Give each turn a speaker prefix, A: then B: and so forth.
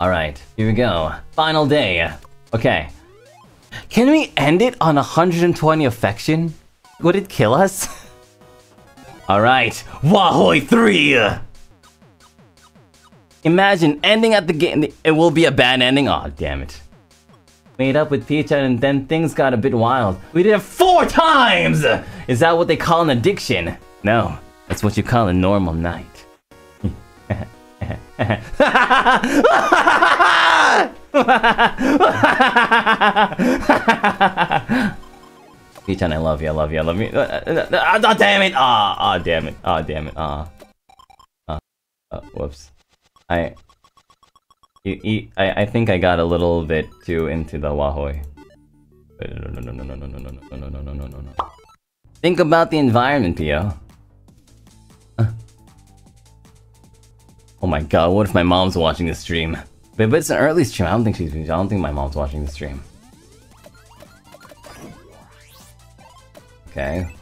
A: Alright, here we go. Final day. Okay. Can we end it on 120 affection? Would it kill us? Alright, Wahoy 3! Imagine ending at the game. It will be a bad ending. Aw, oh, damn it. Made up with Peach and then things got a bit wild. We did it four times! Is that what they call an addiction? No, that's what you call a normal night. Peach-chan, I love you, I love you, I love you. Ah, oh, damn it! Ah, oh, oh, damn it. Ah, oh, damn it. Ah. Uh, uh, whoops. I, I, I think I got a little bit too into the Wahoy. No, no, no, no, no, no, no, no, no, no, no, no, no, no, no. Think about the environment, Pio. Oh my god, what if my mom's watching the stream? But, but it's an early stream, I don't think she's I don't think my mom's watching the stream. Okay,